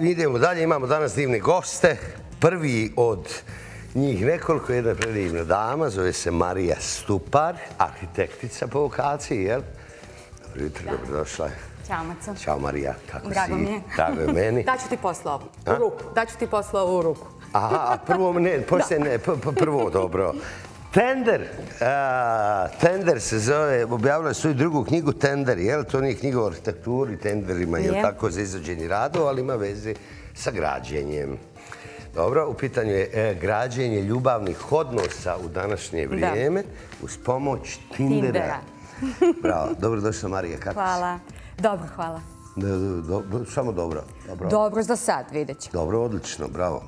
Idemo dalje, imamo danas divne goste. Prvi od njih nekoliko, jedna predivna dama, zove se Marija Stupar, arhitektica po vokaciji, jel? Dobro jutro, dobrodošla. Ćao, Maco. Ćao, Marija, kako si? Drago mi je. Drago je meni. Daću ti posle ovo, u ruku. Daću ti posle ovo u ruku. Aha, a prvo ne, poslije ne, prvo dobro. Tender, Tender se zove, objavila je svoju drugu knjigu Tender, je li to nije knjiga o arhitekturi, tenderima, je li tako za izađenje rado, ali ima veze sa građenjem. Dobro, u pitanju je e, građenje ljubavnih odnosa u današnje vrijeme uz pomoć Tindera. Bravo, dobro došla Marija, kako si? Hvala. Dobro, hvala. Samo dobro. Dobro za sad, vidjet ću. Dobro, odlično, bravo.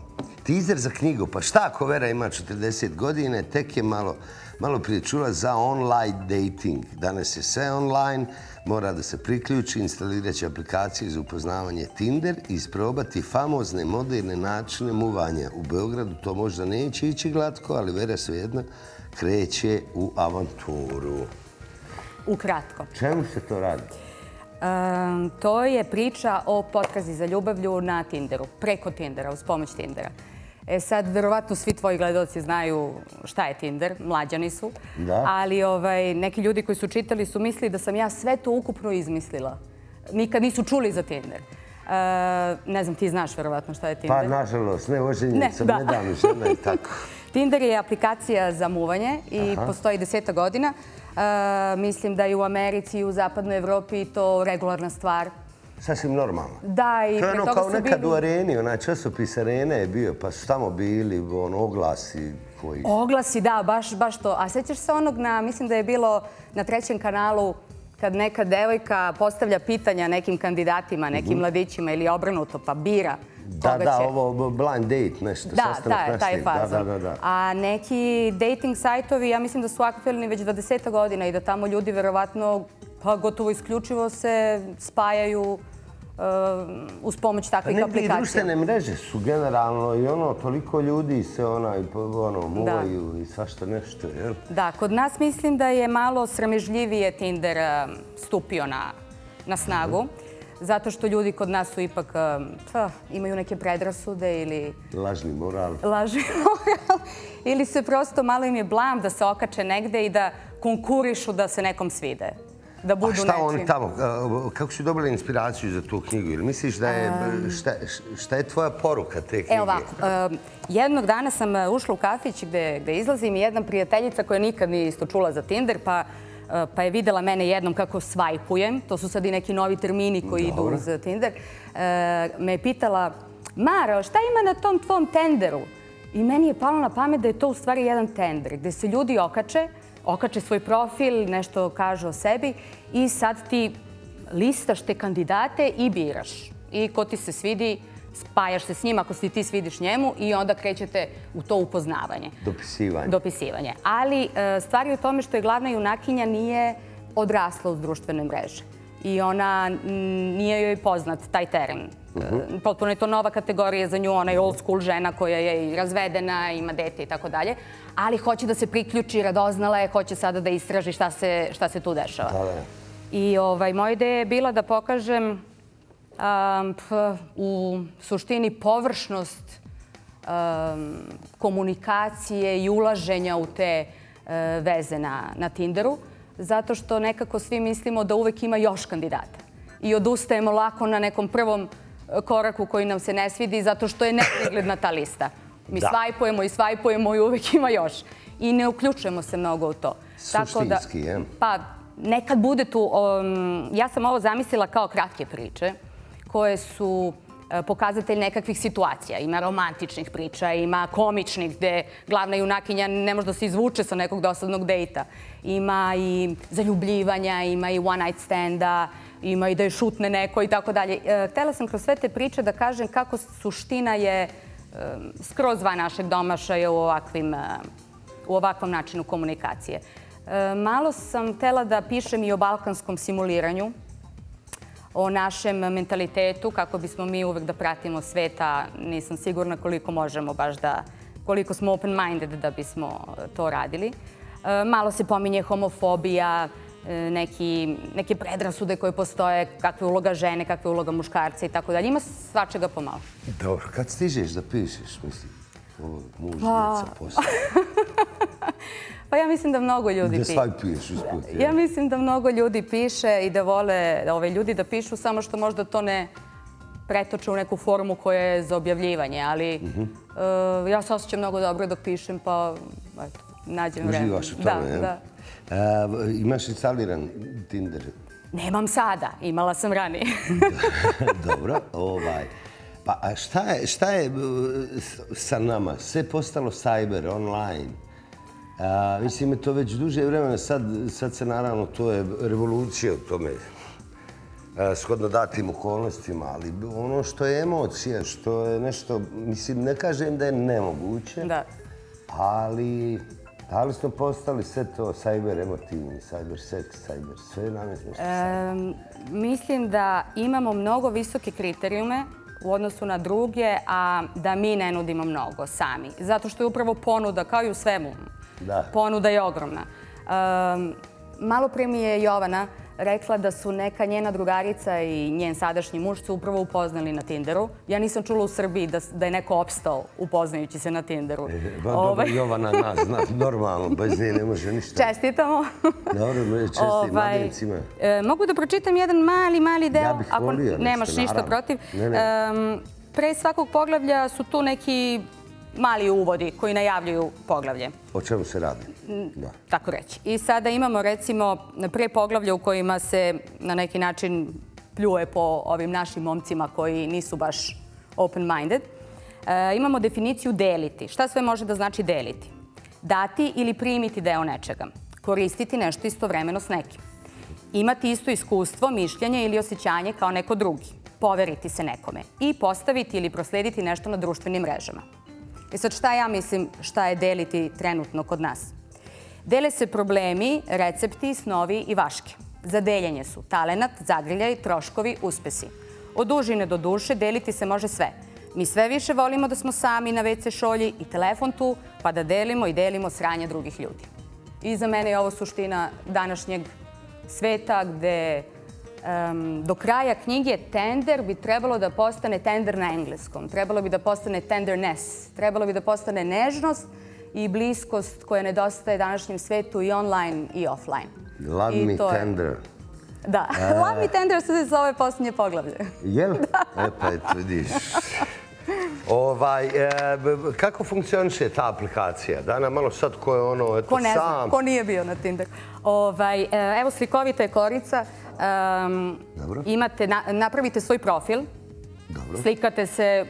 Teaser za knjigu, pa šta ako Vera ima 40 godine, tek je malo, malo prije čula za online dating. Danas je sve online, mora da se priključi, instalirat će aplikaciju za upoznavanje Tinder i isprobati famozne moderne načine muvanja. U Beogradu to možda neće ići glatko, ali Vera svejedno kreće u avanturu. Ukratko. Čemu se to radi? To je priča o potkazi za ljubavlju na Tinderu, preko Tindera, uz pomoć Tindera. E sad, verovatno svi tvoji gledalci znaju šta je Tinder, mlađani su. Ali ovaj, neki ljudi koji su čitali su mislili da sam ja sve to ukupno izmislila. Nikad nisu čuli za Tinder. E, ne znam, ti znaš verovatno šta je Tinder. Pa, nažalost, ne, oženjen sam nedavno žena i tako. Tinder je aplikacija za muvanje i postoji deseta godina. E, mislim da je u Americi i u zapadnoj Evropi to regularna stvar sasvim normalno. Da, i pre toga su bili... To je ono kao nekad u areni, onaj časopis arene je bio, pa su tamo bili on, oglasi koji... Oglasi, da, baš, baš to. A sećaš se onog na, mislim da je bilo na trećem kanalu, kad neka devojka postavlja pitanja nekim kandidatima, nekim mhm. mladićima ili obrnuto, pa bira da, da, ovo blind date, nešto. Da, taj, taj fazon. Da, da, da. A neki dating sajtovi, ja mislim da su aktualni već 20 godina i da tamo ljudi verovatno pa gotovo isključivo se spajaju uz pomoć takvih aplikacija. Neki društvene mreže su generalno i ono, toliko ljudi se onaj, ono, muvaju i svašta nešto, jel? Da, kod nas mislim da je malo sramežljivije Tinder um, stupio na, na snagu. Zato što ljudi kod nas su ipak, um, pa, imaju neke predrasude ili... Lažni moral. Lažni moral. Ili se prosto malo im je blam da se okače negde i da konkurišu da se nekom svide da budu nečim. A šta oni tamo, kako si dobila inspiraciju za tu knjigu? Ili misliš da je, šta je tvoja poruka te knjige? Evo ovako, jednog dana sam e, ušla u kafić gde izlazim i jedna prijateljica koja nikad nije isto čula za Tinder, pa e, pa je videla mene jednom kako svajpujem, to su sad i neki novi termini koji idu uz Tinder, e, me je pitala, Mara, šta ima na tom tvom tenderu? I meni je palo na pamet da je to u stvari jedan tender, gde se ljudi okače, okače svoj profil, nešto kažu o sebi i sad ti listaš te kandidate i biraš. I ko ti se svidi, spajaš se s njim ako ti svidiš njemu i onda krećete u to upoznavanje. Dopisivanje. Dopisivanje. Ali e, stvar je u tome što je glavna junakinja nije odrasla uz društvene mreže. I ona nije joj poznat taj teren. Mhm. E, potpuno je to nova kategorija za nju, ona je old school žena koja je razvedena, ima dete i tako dalje ali hoće da se priključi, radoznala je, hoće sada da istraži šta se, šta se tu dešava. I ovaj, moja ideja je bila da pokažem um, u suštini površnost um, komunikacije i ulaženja u te uh, veze na, na Tinderu, zato što nekako svi mislimo da uvek ima još kandidata. I odustajemo lako na nekom prvom uh, koraku koji nam se ne svidi zato što je nepregledna ta lista. Mi svajpujemo i svajpujemo i uvek ima još. I ne uključujemo se mnogo u to. Suštinski, je? Pa, nekad bude tu... Um, ja sam ovo zamislila kao kratke priče koje su e, E, pokazatelj nekakvih situacija. Ima romantičnih priča, ima komičnih gde glavna junakinja ne može da se izvuče sa nekog dosadnog dejta. Ima i zaljubljivanja, ima i one night standa, ima i da je šutne neko i tako dalje. E, htela sam kroz sve te priče da kažem kako suština je e, skroz van našeg domašaja u ovakvom načinu komunikacije. Malo sam htela da pišem i o balkanskom simuliranju, o našem mentalitetu, kako bismo mi uvek da pratimo sveta. Nisam sigurna koliko možemo baš da, koliko smo open-minded da bismo to radili. Malo se pominje homofobija, e, neki, neke predrasude koje postoje, kakva je uloga žene, kakva je uloga muškarca i tako dalje. Ima svačega pomalo. Dobro, kad stižeš da pišeš, mislim, ovo mužnica Pa. posle? Pa ja mislim da mnogo ljudi Da piše. svajpuješ usput. jel? Ja mislim da mnogo ljudi piše i da vole ove ljudi da pišu, samo što možda to ne pretoče u neku formu koja je za objavljivanje, ali Mhm. e, ja se osjećam mnogo dobro dok pišem, pa eto, nađem vreme. Uživaš u tome, Da, jel? da. A, imaš instaliran Tinder? Nemam sada, imala sam ranije. Dobro, ovaj. Pa a šta je, šta je s- sa nama? Sve postalo cyber, online. A, mislim, to već duže vremena. Sad, sad se naravno, to je revolucija u tome. A, shodno datim okolnostima, ali ono što je emocija, što je nešto, mislim, ne kažem da je nemoguće, da. ali, ali smo postali sve to cyber emotivni, cyber sex, cyber sve nam je nešto. Em, mislim da imamo mnogo visoke kriterijume u odnosu na druge, a da mi ne nudimo mnogo sami. Zato što je upravo ponuda, kao i u svemu, Da. ponuda je ogromna. Um, malo pre mi je Jovana rekla da su neka njena drugarica i njen sadašnji muž su upravo upoznali na Tinderu. Ja nisam čula u Srbiji da, da je neko opstao upoznajući se na Tinderu. Ba, dobro, Ovaj, Jovana nas zna normalno, bez nje ne može ništa. Čestitamo. Dobro, me česti Ovaj, mladencima. e, mogu da pročitam jedan mali, mali deo, Ja bih ako volio nemaš ništa naravno. protiv. Ne, ne. Pre svakog poglavlja su tu neki mali uvodi koji najavljuju poglavlje, O čemu se radi? Da. tako reći. I sada imamo recimo pre poglavlja u kojima se na neki način pljuje po ovim našim momcima koji nisu baš open-minded. E, imamo definiciju deliti. Šta sve može da znači deliti? Dati ili primiti deo nečega. Koristiti nešto istovremeno s nekim. Imati isto iskustvo, mišljenje ili osjećanje kao neko drugi. Poveriti se nekome. I postaviti ili proslediti nešto na društvenim mrežama. I sad šta ja mislim šta je deliti trenutno kod nas? Dele se problemi, recepti, snovi i vaške. Za deljenje su talenat, zagrljaj, troškovi, uspesi. Od dužine do duše deliti se može sve. Mi sve više volimo da smo sami na WC šolji i telefon tu, pa da delimo i delimo sranje drugih ljudi. I za mene je ovo suština današnjeg sveta gde do kraja knjige tender bi trebalo da postane tender na engleskom. Trebalo bi da postane tenderness. Trebalo bi da postane nežnost i bliskost koja nedostaje današnjem svetu i online i offline. Love I me je- tender. Da, Love me tender se zove posljednje poglavlje. Jel? E pa eto, vidiš. Ovaj, e, kako funkcioniše ta aplikacija? Da nam malo sad ko je ono, eto, Ko ne zna, sam. ko nije bio na Tinder. Ovaj, e, evo slikovita je korica. Em, Dobro. imate, na- napravite svoj profil. Dobro. Slikate se,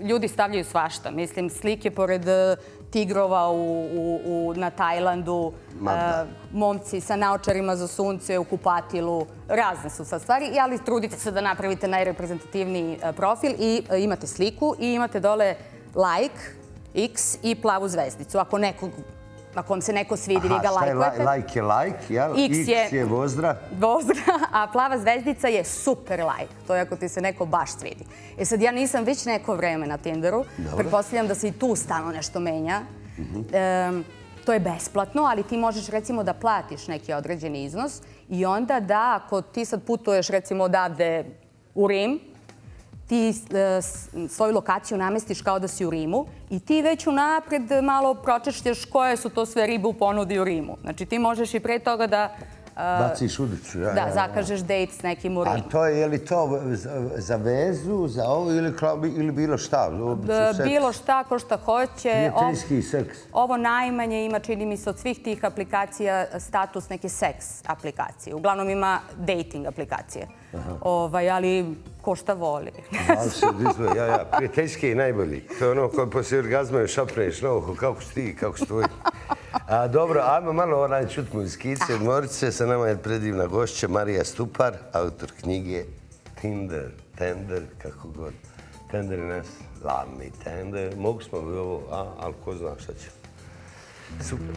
ljudi stavljaju svašta. Mislim, slike pored e, tigrova u, u, u, na Tajlandu, Ma da. e, momci sa naočarima za sunce u kupatilu, razne su sad stvari, ali trudite se da napravite najreprezentativniji e, profil i e, imate sliku i imate dole like, x i plavu zvezdicu. Ako nekog ako vam se neko svidi, vi ga šta je lajkujete. la- like je like, jel? X X je- vozdra. Vozdra, a plava zvezdica je super like. To je ako ti se neko baš svidi. E sad, ja nisam već neko vreme na Tinderu. Pretpostavljam da se i tu stalno nešto menja. Em, to je besplatno, ali ti možeš recimo da platiš neki određeni iznos i onda da, ako ti sad putuješ recimo odavde u Rim, ti e, svoju lokaciju namestiš kao da si u Rimu i ti već unapred malo pročešljaš koje su to sve ribe u ponudi u Rimu. Znači ti možeš i pre toga da, e, Baciš udicu. Ja, da ja, ja. zakažeš date s nekim u A Rimu. to je, je li to za, vezu, za ovo ili, bilo šta? E. Bilo šta ko šta hoće. Prijateljski seks. Ovo najmanje ima, čini mi se, od svih tih aplikacija status neke seks aplikacije. Uglavnom ima dating aplikacije. Ovaj, ali ko šta voli. Ja, ja, prijateljski je najbolji. To je ono koji poslije orgazma još šapneš na oko, kako si ti, kako si tvoj. A, dobro, ajmo malo onaj čut muzkice, odmorice. Sa nama je predivna gošća Marija Stupar, autor knjige Tinder, Tender, kako god. Tender i nas, love me tender. Mogu smo bi ovo, a, ali ko zna šta će. Super.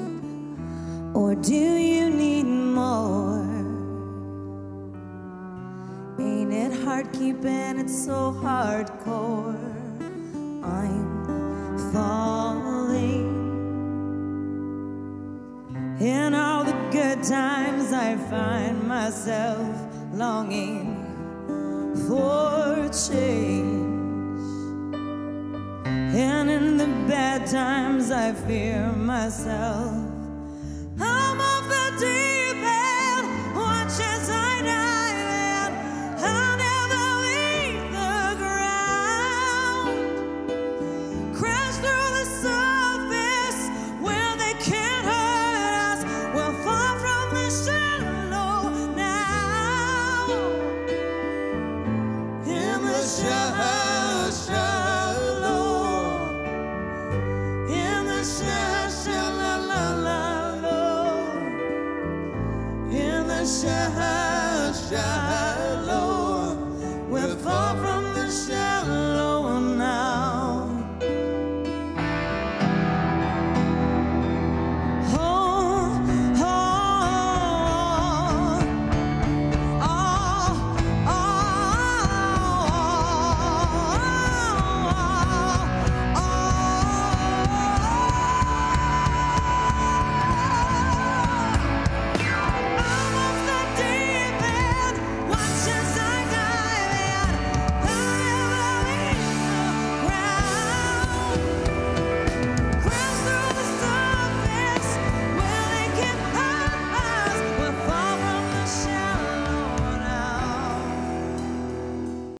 Or do you need more? Ain't it hard keeping it so hardcore? I'm falling. In all the good times, I find myself longing for change. And in the bad times, I fear myself. shine.